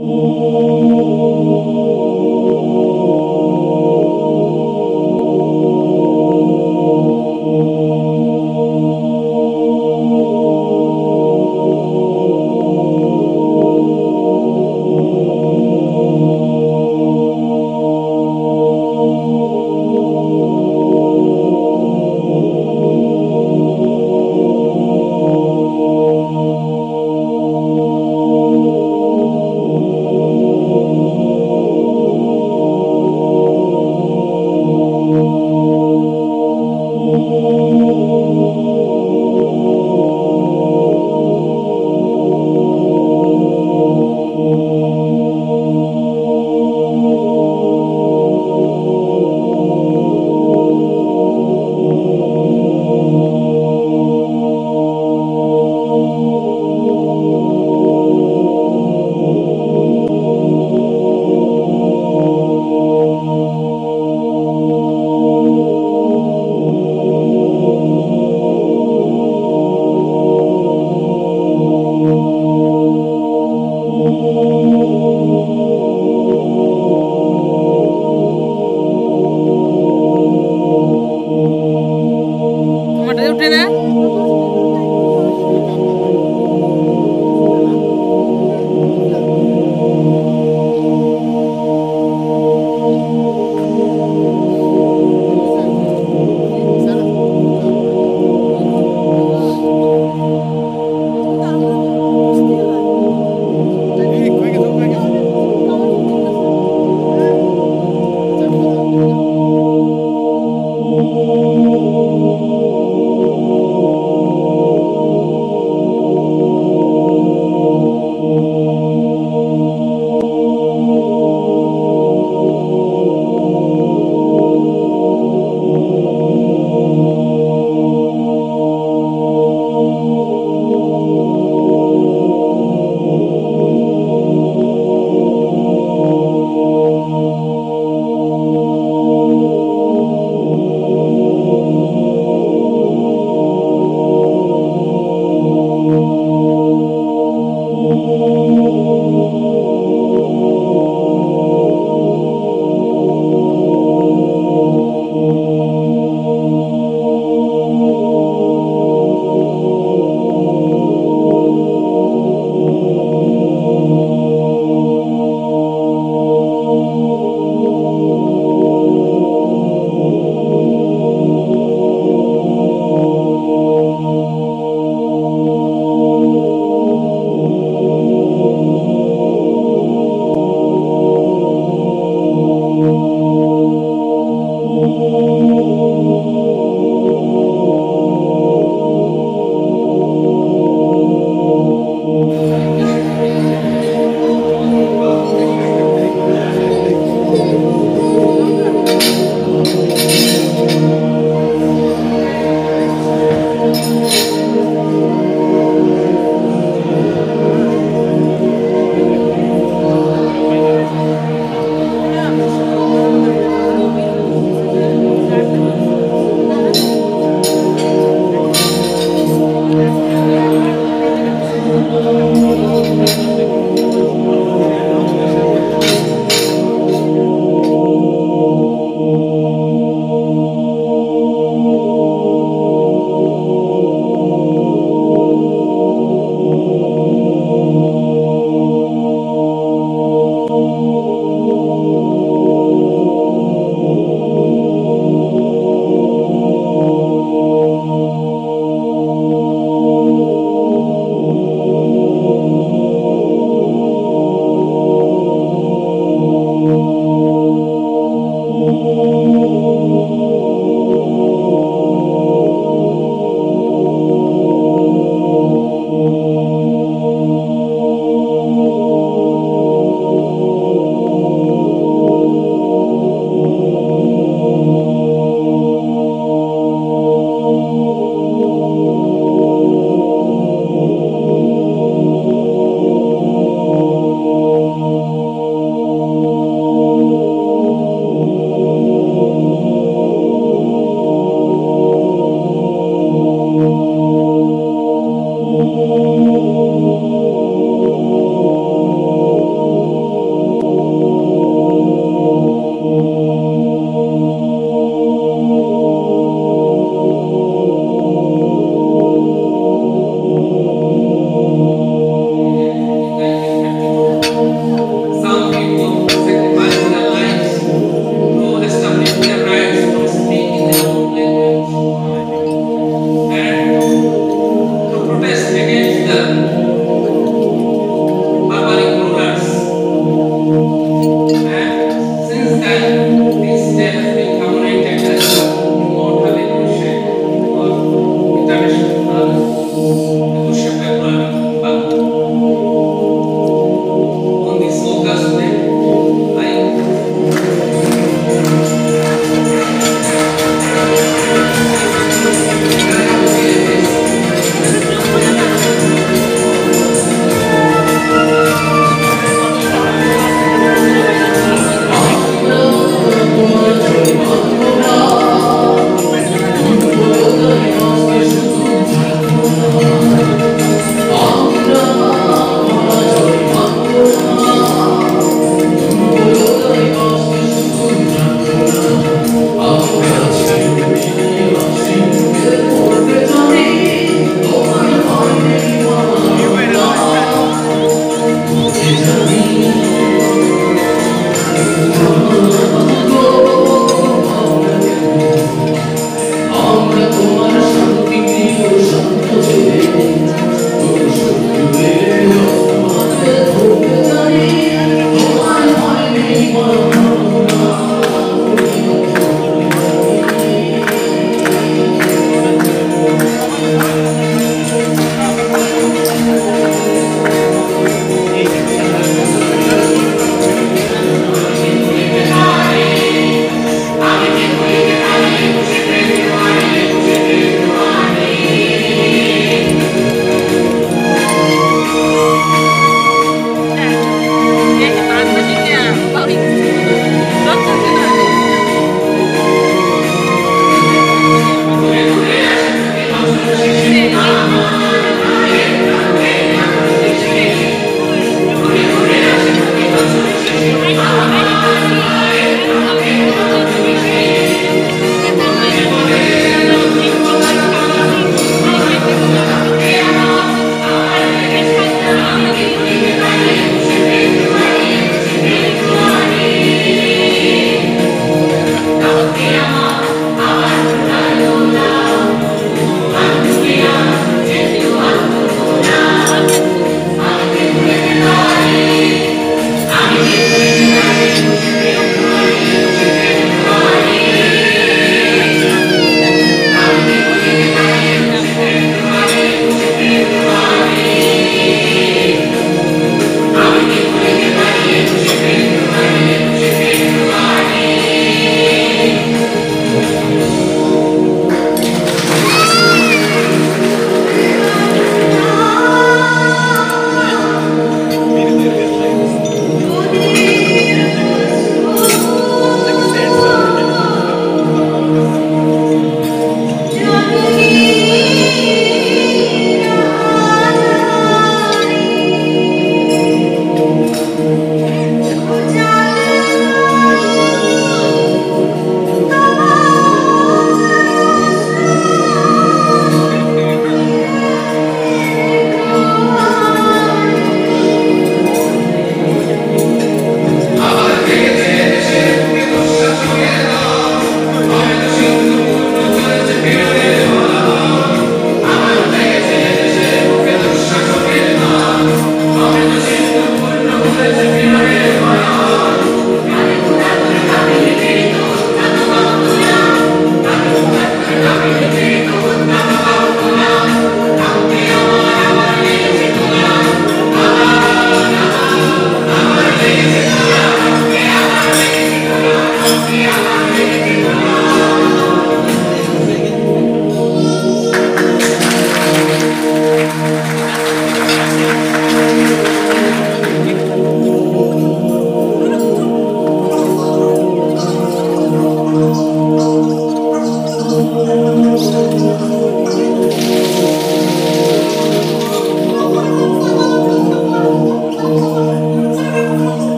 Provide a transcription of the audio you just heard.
O